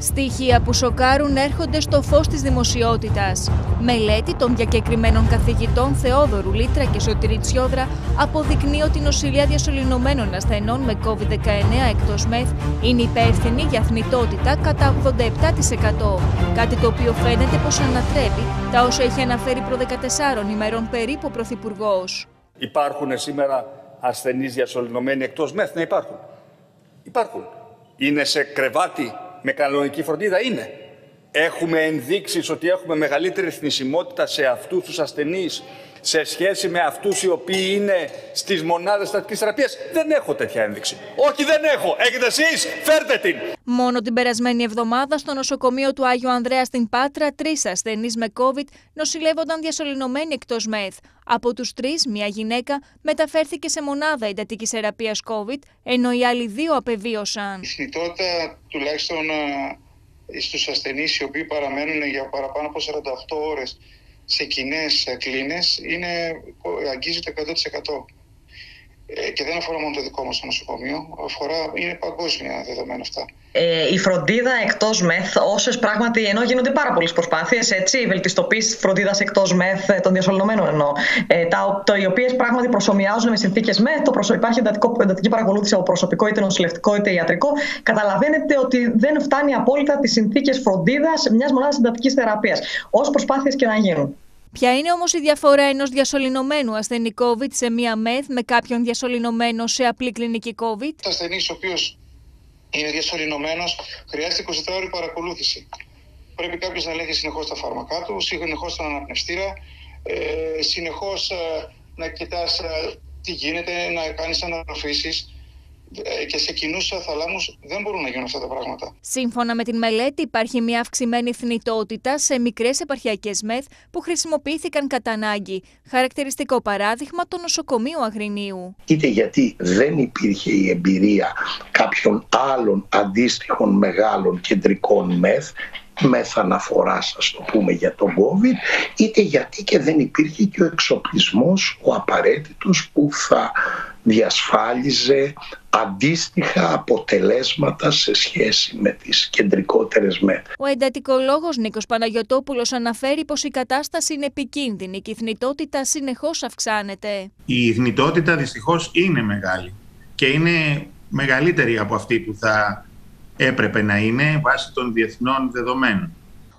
Στοιχεία που σοκάρουν έρχονται στο φως της δημοσιότητας. Μελέτη των διακεκριμένων καθηγητών Θεόδωρου Λίτρα και Σωτηρή Τσιόδρα αποδεικνύει ότι η νοσηλεία διασωληνωμένων ασθενών με COVID-19 εκτός ΜΕΘ είναι υπεύθυνη για θνητότητα κατά 87%. Κάτι το οποίο φαίνεται πως ανατρέπει τα όσα είχε αναφέρει προ 14 ημερών περίπου ο Πρωθυπουργός. Υπάρχουν σήμερα ασθενείς διασωληνωμένοι εκτός ΜΕΘ, να υπάρχουν. Υπάρχουν. Είναι σε κρεβάτι με κανονική φροντίδα είναι. Έχουμε ενδείξεις ότι έχουμε μεγαλύτερη θνησιμότητα σε αυτούς τους ασθενείς σε σχέση με αυτούς οι οποίοι είναι στις μονάδες στατικής θεραπείας. Δεν έχω τέτοια ένδειξη. Όχι δεν έχω. Έχετε εσείς. Φέρτε την. Μόνο την περασμένη εβδομάδα στο νοσοκομείο του Άγιου Ανδρέα στην Πάτρα, τρεις ασθενείς με COVID νοσηλεύονταν διασωληνωμένοι εκτός ΜΕΘ. Από τους τρεις, μία γυναίκα μεταφέρθηκε σε μονάδα εντατικής θεραπείας COVID, ενώ οι άλλοι δύο απεβίωσαν. Η θνητότητα τουλάχιστον στους ασθενείς οι οποίοι παραμένουν για παραπάνω από 48 ώρες σε κοινές κλίνες είναι, αγγίζει το 100%. Ε, και δεν αφορά μόνο το δικό μας το νοσοκομείο, αφορά, είναι παγκόσμια δεδομένα αυτά. Ε, η φροντίδα εκτός ΜΕΘ, όσες πράγματι ενώ γίνονται πάρα πολλές προσπάθειες, έτσι, η βελτιστοποίηση φροντίδας εκτός ΜΕΘ των διασωληνωμένων εννοώ, ε, τα, το, οι οποίες πράγματι προσωμιάζουν με συνθήκες ΜΕΘ, το προσω, υπάρχει εντατικό, εντατική παρακολούθηση από προσωπικό, είτε νοσηλευτικό είτε ιατρικό. Καταλαβαίνετε ότι δεν φτάνει απόλυτα τις συνθήκες φροντίδας μιας μονάδας εντατική θεραπείας, όσε προσπάθειες και να γίνουν. Ποια είναι όμως η διαφορά ενός διασωληνωμένου ασθενή COVID σε μία ΜΕΘ με κάποιον διασωληνωμένο σε απλή κλινική COVID; Ο ασθενής ο οποίος είναι διασωληνωμένος χρειάζεται 24 ώρη παρακολούθηση. Πρέπει κάποιος να ελέγχει συνεχώς τα φάρμακά του, συνεχώς τον αναπνευστήρα, ε, συνεχώς ε, να κοιτάς ε, τι γίνεται, να κάνεις αναρροφήσει. Ε, και σε κοινούς θαλάμου δεν μπορούν να γίνουν αυτά τα πράγματα. Σύμφωνα με την μελέτη, υπάρχει μια αυξημένη θνητότητα σε μικρές επαρχιακές μεθ που χρησιμοποιήθηκαν κατά ανάγκη. Χαρακτηριστικό παράδειγμα το νοσοκομείο Αγρινίου. Είτε γιατί δεν υπήρχε η εμπειρία κάποιων άλλων αντίστοιχων μεγάλων κεντρικών μεθ, μεθ αναφοράς ας το πούμε για τον COVID είτε γιατί και δεν υπήρχε και ο εξοπλισμός ο απαραίτητος που θα διασφάλιζε αντίστοιχα αποτελέσματα σε σχέση με τις κεντρικότερες μέτρες. Ο εντατικολόγος Νίκος Παναγιωτόπουλος αναφέρει πως η κατάσταση είναι επικίνδυνη και η θνητότητα συνεχώς αυξάνεται. Η θνητότητα δυστυχώς είναι μεγάλη και είναι μεγαλύτερη από αυτή που θα έπρεπε να είναι βάσει των διεθνών δεδομένων.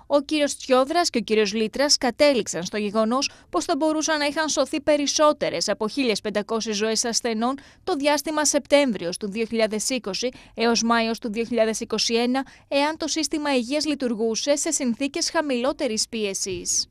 Ο κύριος Τσιόδρας και ο κύριος Λίτρας κατέληξαν στο γεγονός πως θα μπορούσαν να είχαν σωθεί περισσότερες από 1.500 ζωές ασθενών το διάστημα Σεπτέμβριος του 2020 έως Μάιος του 2021 εάν το σύστημα υγείας λειτουργούσε σε συνθήκες χαμηλότερης πίεσης.